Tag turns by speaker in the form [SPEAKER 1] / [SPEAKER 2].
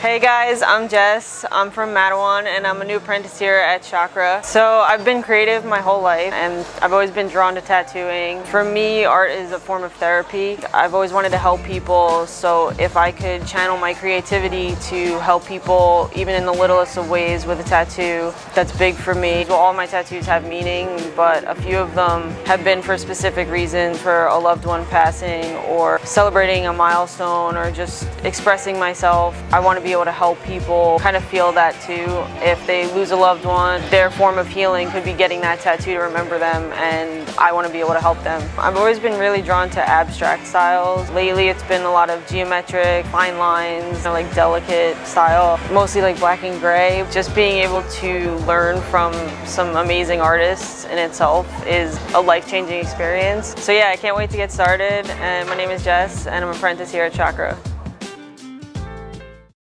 [SPEAKER 1] Hey guys, I'm Jess. I'm from Matawan and I'm a new apprentice here at Chakra. So I've been creative my whole life and I've always been drawn to tattooing. For me, art is a form of therapy. I've always wanted to help people, so if I could channel my creativity to help people even in the littlest of ways with a tattoo, that's big for me. Well, all my tattoos have meaning, but a few of them have been for specific reasons, for a loved one passing or celebrating a milestone or just expressing myself. I want to be be able to help people kind of feel that too. If they lose a loved one, their form of healing could be getting that tattoo to remember them and I want to be able to help them. I've always been really drawn to abstract styles. Lately it's been a lot of geometric, fine lines, like delicate style, mostly like black and gray. Just being able to learn from some amazing artists in itself is a life-changing experience. So yeah, I can't wait to get started and my name is Jess and I'm an apprentice here at Chakra.